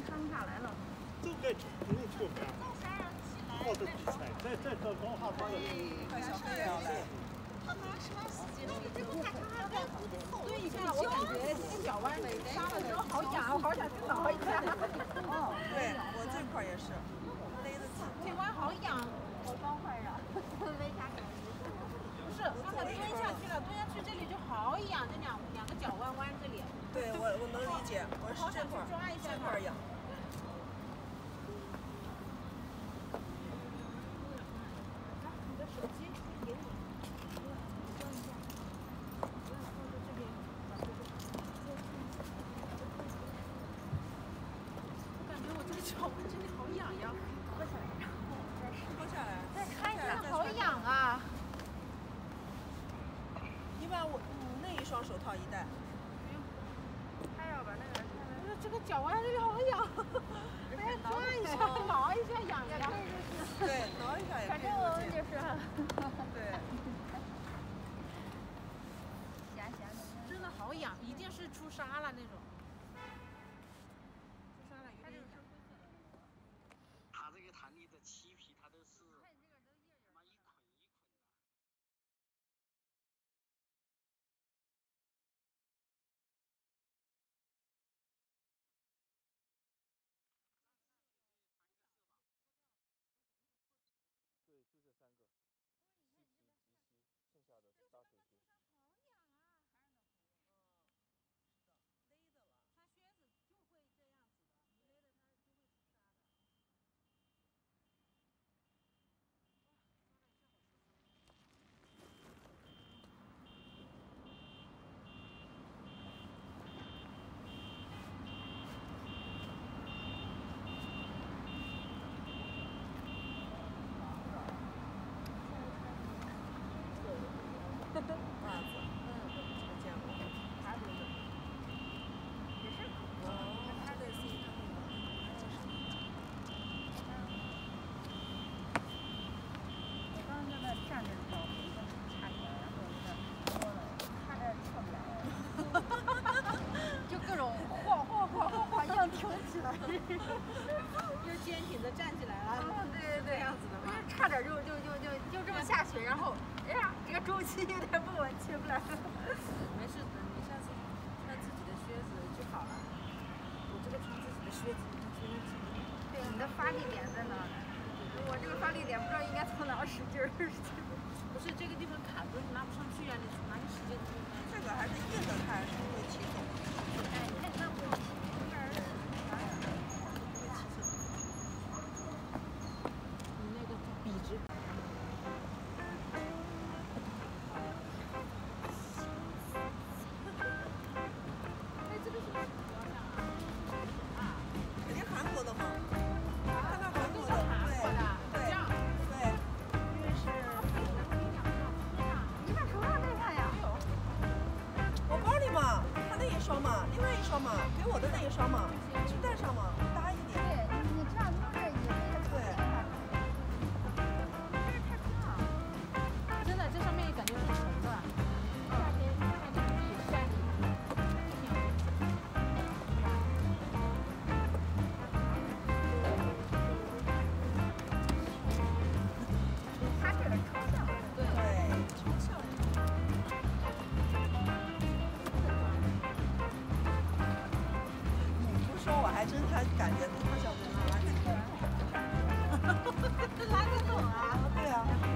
下来了。就该不用错干，靠着比赛，再再到高下班了。快小黑也要来。对一下，我感觉这个脚弯扎了。好痒，我好想去挠一下。哦，对我这块儿也是，勒得紧。腿弯好痒。我刚换上，为啥感觉？不是，刚才蹲下去了，蹲下去这里就好痒，这两两个脚弯弯这里。对我我能理解，我是这块儿这块儿痒。你的手机给你。我感觉我这个脚腕这里好痒痒，脱下来，然后再脱下来，再看一下，好痒啊！你把我嗯那一双手套一戴。还要把那个。这个脚腕这里好痒，哎呀，抓一下，挠一下痒痒。对，挠一下也可以。反正我们就是。对。真的好痒，一定是出痧了那种。出痧了有点痒。它这个弹力的漆皮，它都是什么一捆一捆的。对，就这三个，西皮、及膝，剩下的大腿肚。穿靴子就会这样子的，你勒得它就会出痧的。袜子，嗯，这见过。还不是。也是。哦，它类似于它那个。我刚刚在那站着的时候，我一个差点，然后有点摸了，差点跳不来。就各种晃晃晃晃晃，硬挺起来。又坚挺的站起来了。嗯，对对对。这样子的吗？差点就就就就就这么下去，然后哎呀，这个周期有点不稳，起不来。没事等，你下次穿自己的靴子就好了。我这个穿自己的靴子。对，你的发力点在哪儿？我这个发力点不知道应该从哪使劲儿。给我的那一双嘛，就戴上嘛，说我还真还感觉他像是垃圾。垃圾桶啊！对啊。